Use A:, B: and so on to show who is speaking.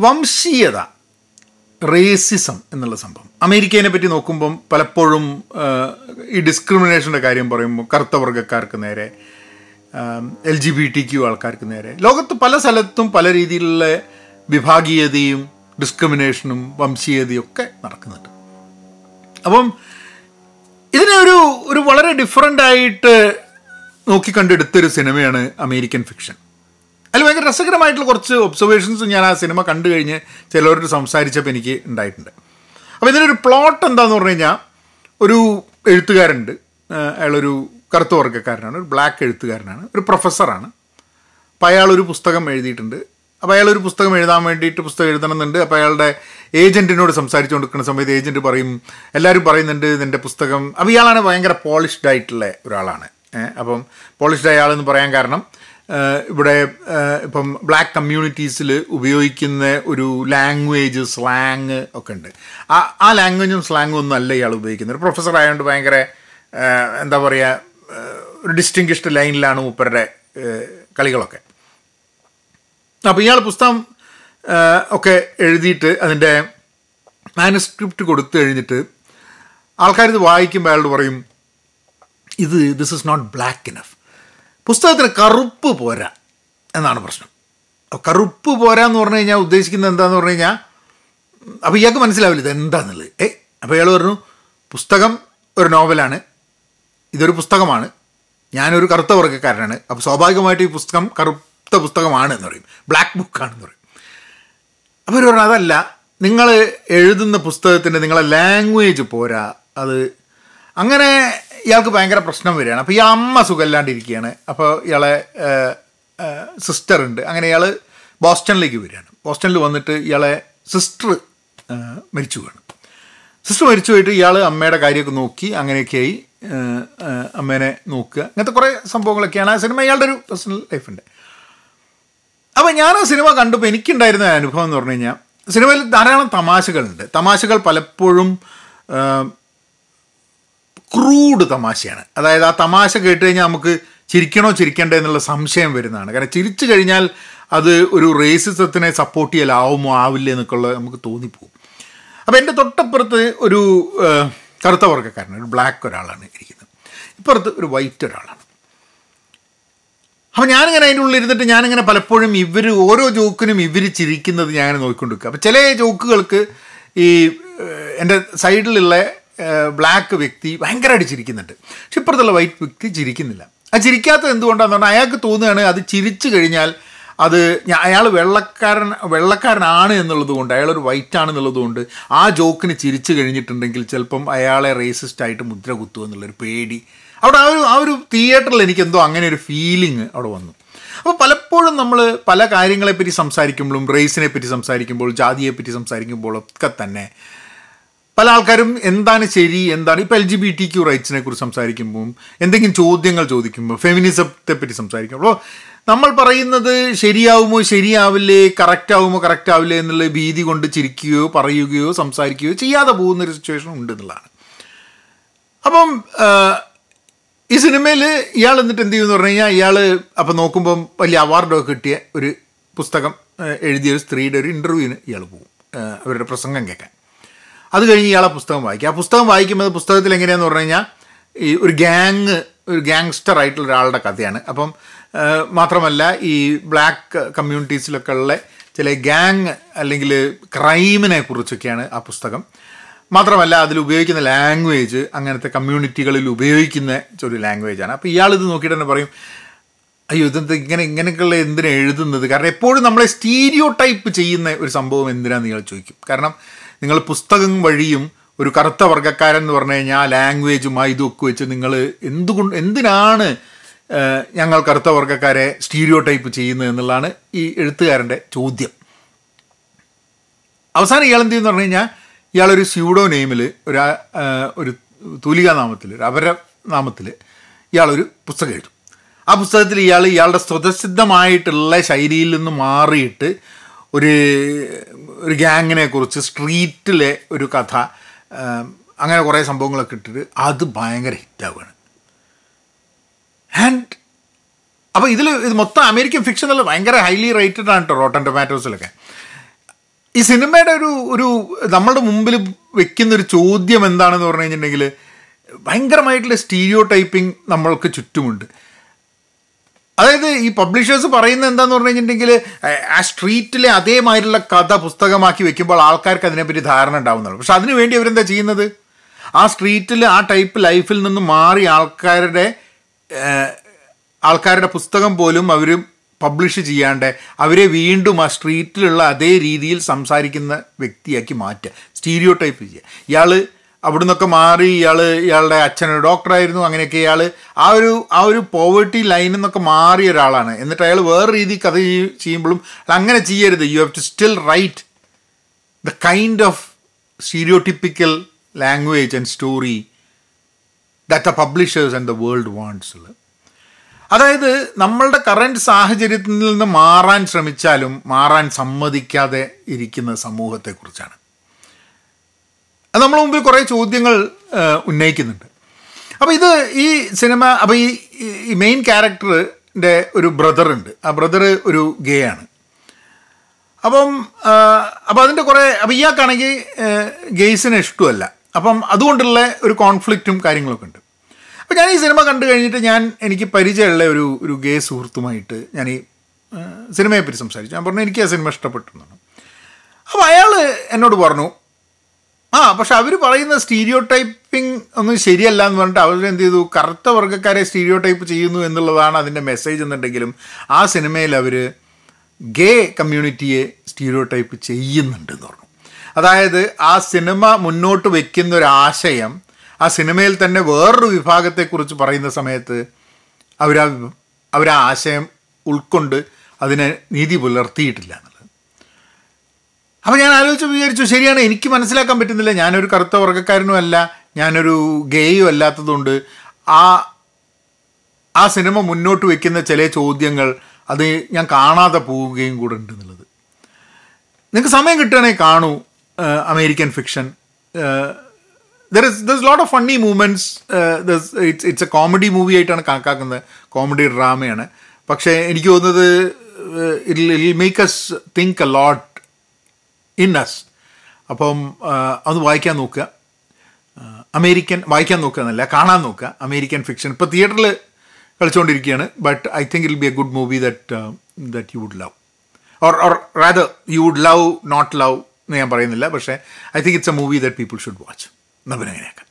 A: വംശീയത racism എന്നുള്ള സംഭവം. അമേരിക്കയെ പറ്റി നോക്കുമ്പം പലപ്പോഴും ഈ ഡിസ്ക്രിമിനേഷന്റെ കാര്യം പറയുമ്പോൾ കറുത്ത വർഗക്കാർക്ക് നേരെ L G B T Q ആൾക്കാർക്ക് നേരെ. ലോകത്ത് പല സ്ഥലത്തും പല രീതിയിലുള്ള വിഭാഗീയതയും ഡിസ്ക്രിമിനേഷനും വംശീയതയും ഒക്കെ നടക്കുന്നുണ്ട്. അപ്പം ഇതിനെ ഒരു ഒരു വളരെ ഡിഫറന്റ് ആയിട്ട് നോക്കിക്കണ്ടെടുത്തൊരു സിനിമയാണ് അമേരിക്കൻ ഫിക്ഷൻ അതിൽ ഭയങ്കര രസകരമായിട്ടുള്ള കുറച്ച് ഒബ്സർവേഷൻസ് ഞാൻ ആ സിനിമ കണ്ടു കഴിഞ്ഞ് ചിലവരോട് സംസാരിച്ചപ്പോൾ എനിക്ക് ഉണ്ടായിട്ടുണ്ട്. അപ്പോൾ ഇതിനൊരു പ്ലോട്ട് എന്താന്ന് പറഞ്ഞു കഴിഞ്ഞാൽ ഒരു എഴുത്തുകാരുണ്ട് അയാളൊരു കറുത്ത വർഗക്കാരനാണ് ഒരു ബ്ലാക്ക് എഴുത്തുകാരനാണ് ഒരു പ്രൊഫസറാണ് അപ്പോൾ അയാളൊരു പുസ്തകം എഴുതിയിട്ടുണ്ട്. അപ്പോൾ അയാളൊരു പുസ്തകം എഴുതാൻ വേണ്ടിയിട്ട് പുസ്തകം എഴുതണമെന്നുണ്ട്. അപ്പോൾ അയാളുടെ ഏജന്റിനോട് സംസാരിച്ചു കൊടുക്കുന്ന സമയത്ത് ഏജന്റ് പറയും എല്ലാവരും പറയുന്നുണ്ട് നിന്റെ പുസ്തകം. അപ്പോൾ ഇയാളാണ് ഭയങ്കര പോളിഷ്ഡ് ആയിട്ടുള്ള ഒരാളാണ്. അപ്പം പോളിഷ്ഡ് അയാളെന്ന് പറയാൻ കാരണം ഇവിടെ ഇപ്പം ബ്ലാക്ക് കമ്മ്യൂണിറ്റീസിൽ ഉപയോഗിക്കുന്ന ഒരു ലാംഗ്വേജ് സ്ലാങ് ഒക്കെ ഉണ്ട്. ആ ആ ലാംഗ്വേജും സ്ലാങ്ങും ഒന്നും അല്ല ഇയാൾ ഉപയോഗിക്കുന്നത്. പ്രൊഫസർ ആയതുകൊണ്ട് ഭയങ്കര എന്താ പറയുക ഒരു ഡിസ്റ്റിങ്ഷ്ഡ് ലൈനിലാണ് മൂപ്പരുടെ കളികളൊക്കെ. അപ്പോൾ ഇയാൾ പുസ്തകം ഒക്കെ എഴുതിയിട്ട് അതിന്റെ മാനുസ്ക്രിപ്റ്റ് കൊടുത്തു കഴിഞ്ഞിട്ട് ആൾക്കാരിത് വായിക്കുമ്പോൾ അയാളോട് പറയും ഇത് this is not black enough പുസ്തകത്തിന് കറുപ്പ് പോരാ എന്നാണ് പ്രശ്നം. കറുപ്പ് പോരാ എന്ന് പറഞ്ഞു കഴിഞ്ഞാൽ ഉദ്ദേശിക്കുന്നത് എന്താന്ന് പറഞ്ഞു കഴിഞ്ഞാൽ അപ്പോൾ ഇയാൾക്ക് മനസ്സിലാവില്ല ഇത് എന്താണെന്നുള്ളത് ഏ അപ്പോൾ ഇയാൾ പറഞ്ഞു പുസ്തകം ഒരു നോവലാണ് ഇതൊരു പുസ്തകമാണ് ഞാനൊരു കറുത്ത വർഗക്കാരനാണ് അപ്പോൾ സ്വാഭാവികമായിട്ട് ഈ പുസ്തകം കറുത്ത പുസ്തകമാണ് എന്ന് പറയും. ബ്ലാക്ക് ബുക്കാണെന്ന് പറയും. അപ്പോൾ അവർ പറഞ്ഞു അതല്ല നിങ്ങൾ എഴുതുന്ന പുസ്തകത്തിന്റെ നിങ്ങളെ ലാംഗ്വേജ് പോരാ അത് അങ്ങനെ ഇയാൾക്ക് ഭയങ്കര പ്രശ്നം വരികയാണ്. അപ്പോൾ ഈ അമ്മ സുഖമില്ലാണ്ടിരിക്കുകയാണ്. അപ്പോൾ ഇയാളെ സിസ്റ്റർ ഉണ്ട്. അങ്ങനെ ഇയാൾ ബോസ്റ്റണിലേക്ക് വരികയാണ്. ബോസ്റ്റണിൽ വന്നിട്ട് ഇയാളെ സിസ്റ്റർ മരിച്ചു വീണ് സിസ്റ്റർ മരിച്ചു പോയിട്ട് ഇയാൾ അമ്മയുടെ കാര്യമൊക്കെ നോക്കി അങ്ങനെയൊക്കെയായി അമ്മേനെ നോക്കുക. അങ്ങനത്തെ കുറേ സംഭവങ്ങളൊക്കെയാണ് ആ സിനിമ ഇയാളുടെ ഒരു പേഴ്സണൽ ലൈഫുണ്ട് അപ്പോൾ ഞാൻ ആ സിനിമ കണ്ടപ്പോൾ എനിക്കുണ്ടായിരുന്ന അനുഭവം എന്ന് പറഞ്ഞു കഴിഞ്ഞാൽ സിനിമയിൽ ധാരാളം തമാശകളുണ്ട്. തമാശകൾ പലപ്പോഴും ക്രൂഡ് തമാശയാണ്. അതായത് ആ തമാശ കേട്ട് കഴിഞ്ഞാൽ നമുക്ക് ചിരിക്കണോ ചിരിക്കണ്ടേ എന്നുള്ള സംശയം വരുന്നതാണ്. കാരണം ചിരിച്ചു കഴിഞ്ഞാൽ അത് ഒരു റേസിസത്തിനെ സപ്പോർട്ട് ചെയ്യലാവുമോ ആവില്ലേ എന്നൊക്കെയുള്ള നമുക്ക് തോന്നിപ്പോകും. അപ്പോൾ എന്റെ തൊട്ടപ്പുറത്ത് ഒരു കറുത്ത വർഗക്കാരൻ ഒരു ബ്ലാക്ക് ഒരാളാണ് ഇരിക്കുന്നത്. ഇപ്പുറത്ത് ഒരു വൈറ്റ് ഒരാളാണ്. അപ്പോൾ ഞാനിങ്ങനെ അതിന്റെ ഉള്ളിൽ ഇരുന്നിട്ട് ഞാനിങ്ങനെ പലപ്പോഴും ഇവർ ഓരോ ജോക്കിനും ഇവർ ചിരിക്കുന്നത് ഞാൻ നോക്കിക്കൊണ്ടിരിക്കുക. അപ്പോൾ ചില ജോക്കുകൾക്ക് ഈ എന്റെ സൈഡിലുള്ള ബ്ലാക്ക് വ്യക്തി ഭയങ്കരമായിട്ട് ചിരിക്കുന്നുണ്ട്. പക്ഷെ ഇപ്പുറത്തുള്ള വൈറ്റ് വ്യക്തി ചിരിക്കുന്നില്ല. ആ ചിരിക്കാത്തത് എന്തുകൊണ്ടാണെന്ന് പറഞ്ഞാൽ അയാൾക്ക് തോന്നുകയാണ് അത് ചിരിച്ചു കഴിഞ്ഞാൽ അത് അയാൾ വെള്ളക്കാരൻ വെള്ളക്കാരനാണ് എന്നുള്ളത് കൊണ്ട് അയാളൊരു വൈറ്റ് ആണെന്നുള്ളത് കൊണ്ട് ആ ജോക്കിന് ചിരിച്ചു കഴിഞ്ഞിട്ടുണ്ടെങ്കിൽ ചിലപ്പം അയാളെ റേസിസ്റ്റ് ആയിട്ട് മുദ്ര കുത്തുക എന്നുള്ളൊരു പേടി. അവിടെ ആ ഒരു ആ ഒരു തിയേറ്ററിൽ എനിക്കെന്തോ അങ്ങനെ ഒരു ഫീലിംഗ് അവിടെ വന്നു. അപ്പോൾ പലപ്പോഴും നമ്മൾ പല കാര്യങ്ങളെപ്പറ്റി സംസാരിക്കുമ്പോഴും റേസിനെ പറ്റി സംസാരിക്കുമ്പോൾ ജാതിയെപ്പറ്റി സംസാരിക്കുമ്പോഴൊക്കെ തന്നെ പല ആൾക്കാരും എന്താണ് ശരി എന്താണ്? ഇപ്പോൾ L G B T Q റൈറ്റ്സിനെ കുറിച്ച് സംസാരിക്കുമ്പോൾ എന്തെങ്കിലും ചോദ്യങ്ങൾ ചോദിക്കുമ്പോൾ ഫെമിനിസത്തെ പറ്റി സംസാരിക്കുമ്പോൾ നമ്മൾ പറയുന്നത് ശരിയാവുമോ ശരിയാവില്ലേ കറക്റ്റ് ആവുമോ കറക്റ്റ് ആവില്ലേ എന്നുള്ള ഭീതി കൊണ്ട് ചിരിക്കുകയോ പറയുകയോ സംസാരിക്കുകയോ ചെയ്യാതെ പോകുന്ന ഒരു സിറ്റുവേഷൻ ഉണ്ട് എന്നുള്ളതാണ്. അപ്പം ഈ സിനിമയിൽ ഇയാൾ എന്നിട്ട് എന്ത് ചെയ്യുമെന്ന് പറഞ്ഞു കഴിഞ്ഞാൽ ഇയാൾ അപ്പം നോക്കുമ്പം വലിയ അവാർഡൊക്കെ കിട്ടിയ ഒരു പുസ്തകം എഴുതിയ ഒരു സ്ത്രീയുടെ ഒരു ഇന്റർവ്യൂവിന് ഇയാൾ പോകും അവരുടെ പ്രസംഗം കേൾക്കാൻ. അത് കഴിഞ്ഞ് ഇയാളെ പുസ്തകം വായിക്കും. ആ പുസ്തകം വായിക്കുമ്പോൾ പുസ്തകത്തിൽ എങ്ങനെയാന്ന് പറഞ്ഞു കഴിഞ്ഞാൽ ഈ ഒരു ഗ്യാങ് ഒരു ഗ്യാങ്സ്റ്റർ ആയിട്ടുള്ള ഒരാളുടെ കഥയാണ്. അപ്പം മാത്രമല്ല ഈ ബ്ലാക്ക് കമ്മ്യൂണിറ്റീസിലൊക്കെ ഉള്ള ചില ഗ്യാങ് അല്ലെങ്കിൽ ക്രൈമിനെ കുറിച്ചൊക്കെയാണ് ആ പുസ്തകം. മാത്രമല്ല അതിൽ ഉപയോഗിക്കുന്ന ലാംഗ്വേജ് അങ്ങനത്തെ കമ്മ്യൂണിറ്റികളിൽ ഉപയോഗിക്കുന്ന ഒരു ലാംഗ്വേജാണ് അപ്പോൾ ഇയാളിത് നോക്കിയിട്ട് തന്നെ പറയും അയ്യോ ഇതെന്ത് ഇങ്ങനെ ഇങ്ങനെയൊക്കെയുള്ള എന്തിനാണ് എഴുതുന്നത്? കാരണം എപ്പോഴും നമ്മളെ സ്റ്റീരിയോ ടൈപ്പ് ചെയ്യുന്ന ഒരു സംഭവം എന്തിനാണെന്ന് ഇയാൾ ചോദിക്കും. കാരണം നിങ്ങൾ പുസ്തകം വഴിയും ഒരു കറുത്ത വർഗക്കാരൻ എന്ന് പറഞ്ഞു കഴിഞ്ഞാൽ ആ ലാംഗ്വേജും ആ ഇതൊക്കെ വെച്ച് നിങ്ങൾ എന്തുകൊണ്ട് എന്തിനാണ് ഞങ്ങൾ കറുത്ത വർഗക്കാരെ സ്റ്റീരിയോ ടൈപ്പ് ചെയ്യുന്നത് എന്നുള്ളതാണ് ഈ എഴുത്തുകാരന്റെ ചോദ്യം. അവസാനം ഇയാൾ എന്ത് ചെയ്യുന്നു പറഞ്ഞു കഴിഞ്ഞാൽ ഇയാളൊരു സ്യൂഡോ നെയിമിൽ ഒരു ഒരു തൂലികാ നാമത്തിൽ ഒരു അപര നാമത്തിൽ ഇയാളൊരു പുസ്തകം എഴുതും. ആ പുസ്തകത്തിൽ ഇയാൾ ഇയാളുടെ സ്വതസിദ്ധമായിട്ടുള്ള ശൈലിയിൽ നിന്ന് മാറിയിട്ട് ഒരു ഒരു ഗ്യാങ്ങിനെ കുറിച്ച് സ്ട്രീറ്റിലെ ഒരു കഥ അങ്ങനെ കുറേ സംഭവങ്ങളൊക്കെ ഇട്ടിട്ട് അത് ഭയങ്കര ഹിറ്റാവുകയാണ്. ആൻഡ് അപ്പോൾ ഇതിൽ ഇത് മൊത്തം അമേരിക്കൻ ഫിക്ഷൻ എന്നുള്ള ഭയങ്കര ഹൈലി റേറ്റഡ് ആണ് കേട്ടോ റോട്ടൻ ടൊമാറ്റോസിലൊക്കെ. ഈ സിനിമയുടെ ഒരു ഒരു നമ്മളുടെ മുമ്പിൽ വെക്കുന്ന ഒരു ചോദ്യം എന്താണെന്ന് പറഞ്ഞു കഴിഞ്ഞിട്ടുണ്ടെങ്കിൽ ഭയങ്കരമായിട്ടുള്ള സ്റ്റീരിയോ ടൈപ്പിംഗ് നമ്മൾക്ക് ചുറ്റുമുണ്ട്. അതായത് ഈ പബ്ലിഷേഴ്സ് പറയുന്ന എന്താന്ന് പറഞ്ഞു കഴിഞ്ഞിട്ടുണ്ടെങ്കിൽ ആ സ്ട്രീറ്റിലെ അതേമാതിരിയുള്ള കഥ പുസ്തകമാക്കി വെക്കുമ്പോൾ ആൾക്കാർക്ക് അതിനെപ്പറ്റി ധാരണ ഉണ്ടാവുന്നുള്ളൂ പക്ഷെ അതിനു വേണ്ടി അവരെന്താ ചെയ്യുന്നത്? ആ സ്ട്രീറ്റിൽ ആ ടൈപ്പ് ലൈഫിൽ നിന്ന് മാറി ആൾക്കാരുടെ ആൾക്കാരുടെ പുസ്തകം പോലും അവർ പബ്ലിഷ് ചെയ്യാണ്ട് അവരെ വീണ്ടും ആ സ്ട്രീറ്റിലുള്ള അതേ രീതിയിൽ സംസാരിക്കുന്ന വ്യക്തിയാക്കി മാറ്റുക. സ്റ്റീരിയോ ടൈപ്പ് ചെയ്യുക. ഇയാൾ അവിടെ നിന്നൊക്കെ മാറി ഇയാൾ ഇയാളുടെ അച്ഛനൊരു ഡോക്ടറായിരുന്നു അങ്ങനെയൊക്കെ ഇയാൾ ആ ഒരു ആ ഒരു പോവേർട്ടി ലൈനിൽ നിന്നൊക്കെ മാറിയ ഒരാളാണ്. എന്നിട്ട് അയാൾ വേറെ രീതിയിൽ കഥ ചെയ്യ- ചെയ്യുമ്പോഴും അങ്ങനെ ചെയ്യരുത്. You have to still write the kind of stereotypical language and story that the publishers and the world wants അതായത് നമ്മളുടെ കറണ്ട് സാഹചര്യത്തിൽ നിന്ന് മാറാൻ ശ്രമിച്ചാലും മാറാൻ സമ്മതിക്കാതെ ഇരിക്കുന്ന സമൂഹത്തെക്കുറിച്ചാണ്. അത് നമ്മൾ മുമ്പിൽ കുറേ ചോദ്യങ്ങൾ ഉന്നയിക്കുന്നുണ്ട്. അപ്പോൾ ഇത് ഈ സിനിമ അപ്പോൾ ഈ മെയിൻ ക്യാരക്ടറിന്റെ ഒരു ബ്രദറുണ്ട് ആ ബ്രദർ ഒരു ഗേ ആണ്. അപ്പം അപ്പോൾ അപ്പം അതിന്റെ കുറേ അപ്പം ഇയാൾക്കാണെങ്കിൽ ഗെയ്സിന് ഇഷ്ടമല്ല. അപ്പം അതുകൊണ്ടുള്ള ഒരു കോൺഫ്ലിക്റ്റും കാര്യങ്ങളൊക്കെ ഉണ്ട്. അപ്പോൾ ഞാൻ ഈ സിനിമ കണ്ടു കഴിഞ്ഞിട്ട് ഞാൻ എനിക്ക് പരിചയമുള്ള ഒരു ഒരു ഗേ സുഹൃത്തുമായിട്ട് ഞാൻ ഈ സിനിമയെപ്പറ്റി സംസാരിച്ചു. ഞാൻ പറഞ്ഞു എനിക്ക് ആ സിനിമ ഇഷ്ടപ്പെട്ടു എന്നാണ്. അപ്പോൾ അയാൾ എന്നോട് പറഞ്ഞു ആ പക്ഷെ അവർ പറയുന്ന സ്റ്റീരിയോ ടൈപ്പിംഗ് ഒന്നും ശരിയല്ല എന്ന് പറഞ്ഞിട്ട് അവർ എന്ത് ചെയ്തു? കറുത്ത വർഗക്കാരെ സ്റ്റീരിയോ ടൈപ്പ് ചെയ്യുന്നു എന്നുള്ളതാണ് അതിന്റെ മെസ്സേജ് എന്നുണ്ടെങ്കിലും ആ സിനിമയിൽ അവർ ഗേ കമ്മ്യൂണിറ്റിയെ സ്റ്റീരിയോ ടൈപ്പ് ചെയ്യുന്നുണ്ട് എന്ന് പറഞ്ഞു. അതായത് ആ സിനിമ മുന്നോട്ട് വയ്ക്കുന്ന ഒരു ആശയം ആ സിനിമയിൽ തന്നെ വേറൊരു വിഭാഗത്തെക്കുറിച്ച് പറയുന്ന സമയത്ത് അവരാ അവരാ ആശയം ഉൾക്കൊണ്ട് അതിനെ നീതി പുലർത്തിയിട്ടില്ല എന്നുള്ളത്. അപ്പോൾ ഞാൻ ആലോചിച്ച് വിചാരിച്ചു ശരിയാണ് എനിക്ക് മനസ്സിലാക്കാൻ പറ്റുന്നില്ല. ഞാനൊരു കറുത്ത വർഗക്കാരനും അല്ല ഞാനൊരു ഗേയും അല്ലാത്തതുകൊണ്ട് ആ ആ സിനിമ മുന്നോട്ട് വയ്ക്കുന്ന ചില ചോദ്യങ്ങൾ അത് ഞാൻ കാണാതെ പോവുകയും കൂടെ ഉണ്ട് എന്നുള്ളത്. നിങ്ങൾക്ക് സമയം കിട്ടുകയാണെങ്കിൽ കാണൂ American fiction. There is there lot of funny moments it's it's a comedy movie ആയിട്ടാണ് കണക്കാക്കുന്നത്. കോമഡി ഡ്രാമയാണ് പക്ഷേ എനിക്ക് തോന്നുന്നത് it'll make us think a lot in us അപ്പം അത് വായിക്കാൻ നോക്കുക. അമേരിക്കൻ വായിക്കാൻ നോക്കുക എന്നല്ല കാണാൻ നോക്കുക. അമേരിക്കൻ ഫിക്ഷൻ ഇപ്പോൾ തിയേറ്ററിൽ കളിച്ചുകൊണ്ടിരിക്കുകയാണ് but I think it'll be a good movie that that you would love or or rather you would love not love എന്ന് ഞാൻ പറയുന്നില്ല. പക്ഷേ I think it's a movie that people should watch നമ്മൾ പിന്നെ അങ്ങനെയാക്കാം